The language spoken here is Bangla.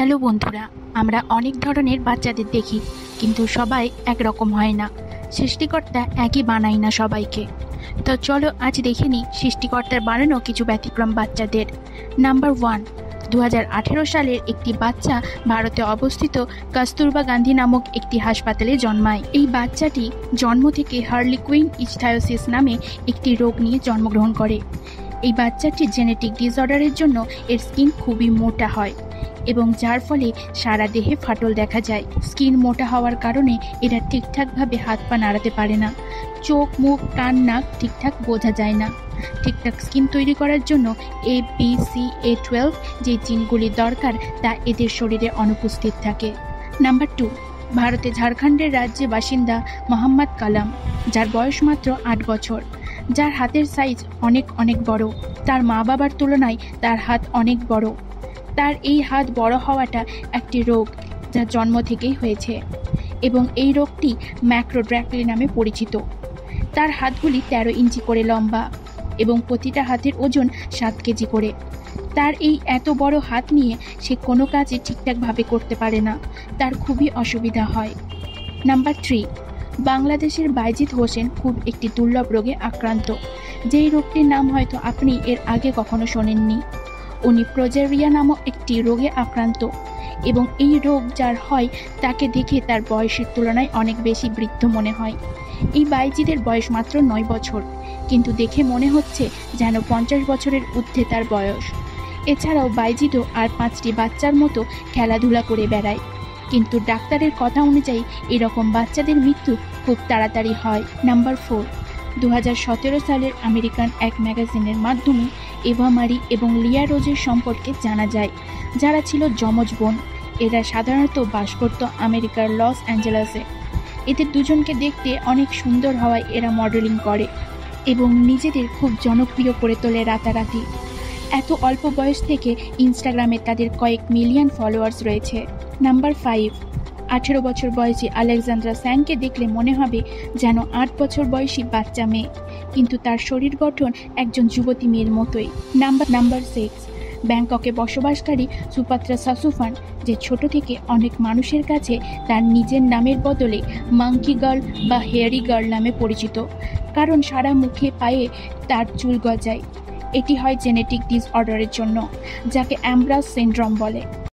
হ্যালো বন্ধুরা, আমরা অনেক ধরনের বাচ্চাদের দেখি, কিন্তু সবাই একরকম হয় না। সৃষ্টিকর্তা একই বানায় না সবাইকে। তো চলো আজ দেখে নিই সৃষ্টিকর্তার বানানো কিছু ব্যতিক্রম বাচ্চাদের। নাম্বার ওয়ান দু হাজার আঠেরো সালের একটি বাচ্চা ভারতে অবস্থিত কস্তুরবা গান্ধী নামক একটি হাসপাতালে জন্মায়। এই বাচ্চাটি জন্ম থেকে হার্লিকুইন ইচথায়োসিস নামে একটি রোগ নিয়ে জন্মগ্রহণ করে। এই বাচ্চাটির জেনেটিক ডিসঅর্ডারের জন্য এর স্কিন খুবই মোটা হয়। এবং যার ফলে সারা দেহে ফাটল দেখা যায়। স্কিন মোটা হওয়ার কারণে এরা ঠিকঠাকভাবে হাত পা নাড়াতে পারে না। চোখ, মুখ, কান, নাক ঠিকঠাক বোঝা যায় না। ঠিকঠাক স্কিন তৈরি করার জন্য A B C A twelve যে জিনগুলি দরকার তা এদের শরীরে অনুপস্থিত থাকে। নাম্বার টু ভারতে ঝাড়খণ্ডের রাজ্যে বাসিন্দা মোহাম্মদ কালাম, যার বয়স মাত্র আট বছর। যার হাতের সাইজ অনেক অনেক বড়। তার মা বাবার তুলনায় তার হাত অনেক বড়। তার এই হাত বড় হওয়াটা একটি রোগ যা জন্ম থেকেই হয়েছে এবং এই রোগটি ম্যাক্রোড্র্যাকলি নামে পরিচিত। তার হাতগুলি তেরো ইঞ্চি করে লম্বা এবং প্রতিটা হাতের ওজন সাত কেজি করে। তার এই এত বড় হাত নিয়ে সে কোনো কাজই ঠিকঠাকভাবে করতে পারে না। তার খুবই অসুবিধা হয়। নাম্বার থ্রি, বাংলাদেশের বাইজিৎ হোসেন খুব একটি দুর্লভ রোগে আক্রান্ত। যেই রোগটির নাম হয়তো আপনি এর আগে কখনো শোনেননি। উনি প্রজেরিয়া নামক একটি রোগে আক্রান্ত এবং এই রোগ যার হয় তাকে দেখে তার বয়সের তুলনায় অনেক বেশি বৃদ্ধ মনে হয়। এই বাইজিদের বয়স মাত্র নয় বছর, কিন্তু দেখে মনে হচ্ছে যেন পঞ্চাশ বছরের ঊর্ধ্বে তার বয়স। এছাড়াও বাইজিদও আর পাঁচটি বাচ্চার মতো খেলাধুলা করে বেড়ায়, কিন্তু ডাক্তারের কথা অনুযায়ী এরকম বাচ্চাদের মৃত্যু খুব তাড়াতাড়ি হয়। নাম্বার ফোর দু হাজার সতেরো সালের আমেরিকান এক ম্যাগাজিনের মাধ্যমে এভা মারি এবং লিয়া রোজের সম্পর্কে জানা যায়। যারা ছিল যমজ বোন, এরা সাধারণত বাস করত আমেরিকার লস অ্যাঞ্জেলাসে। এদের দুজনকে দেখতে অনেক সুন্দর হওয়ায় এরা মডেলিং করে এবং নিজেদের খুব জনপ্রিয় করে তোলে রাতারাতি। এত অল্প বয়স থেকে ইনস্টাগ্রামে তাদের কয়েক মিলিয়ন ফলোয়ার্স রয়েছে। নাম্বার ফাইভ আঠেরো বছর বয়সী আলেকজান্দ্রা স্যাংকে দেখলে মনে হবে যেন আট বছর বয়সী বাচ্চা মেয়ে। কিন্তু তার শরীর গঠন একজন যুবতী মেয়ের মতোই। নাম্বার নাম্বার সিক্স ব্যাংককে বসবাসকারী সুপাত্রা সাসুফান, যে ছোট থেকে অনেক মানুষের কাছে তার নিজের নামের বদলে মাঙ্কি গার্ল বা হেয়ারি গার্ল নামে পরিচিত। কারণ সারা মুখে পায়ে তার চুল গজায়। এটি হয় জেনেটিক ডিসঅর্ডারের জন্য, যাকে অ্যাম্ব্রাস সিন্ড্রম বলে।